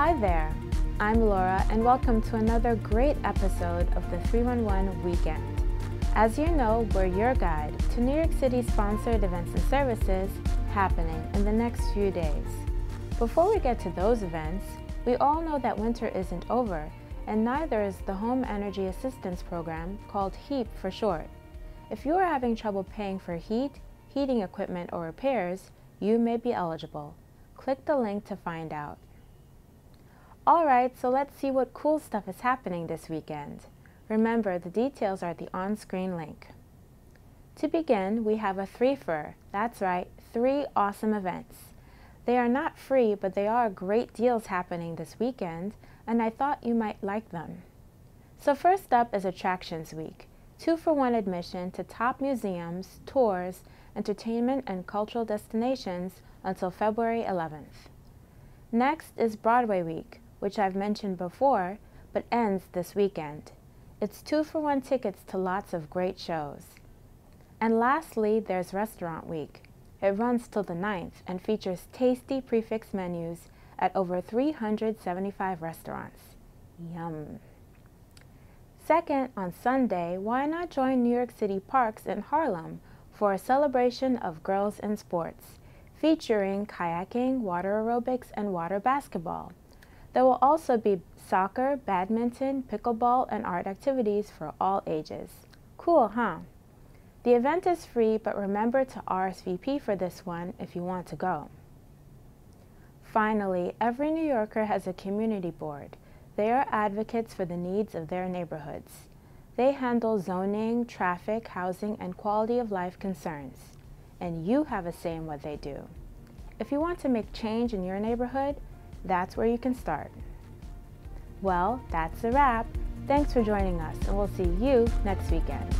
Hi there, I'm Laura, and welcome to another great episode of the 311 Weekend. As you know, we're your guide to New York City sponsored events and services happening in the next few days. Before we get to those events, we all know that winter isn't over, and neither is the Home Energy Assistance Program, called HEAP for short. If you are having trouble paying for heat, heating equipment, or repairs, you may be eligible. Click the link to find out. Alright, so let's see what cool stuff is happening this weekend. Remember, the details are at the on-screen link. To begin, we have a three-fer. That's right, three awesome events. They are not free, but they are great deals happening this weekend, and I thought you might like them. So first up is Attractions Week, two-for-one admission to top museums, tours, entertainment, and cultural destinations until February 11th. Next is Broadway Week, which I've mentioned before, but ends this weekend. It's two-for-one tickets to lots of great shows. And lastly, there's Restaurant Week. It runs till the 9th and features tasty prix fixe menus at over 375 restaurants. Yum. Second, on Sunday, why not join New York City Parks in Harlem for a celebration of girls in sports, featuring kayaking, water aerobics, and water basketball. There will also be soccer, badminton, pickleball, and art activities for all ages. Cool, huh? The event is free, but remember to RSVP for this one if you want to go. Finally, every New Yorker has a community board. They are advocates for the needs of their neighborhoods. They handle zoning, traffic, housing, and quality of life concerns. And you have a say in what they do. If you want to make change in your neighborhood, that's where you can start. Well, that's a wrap. Thanks for joining us, and we'll see you next weekend.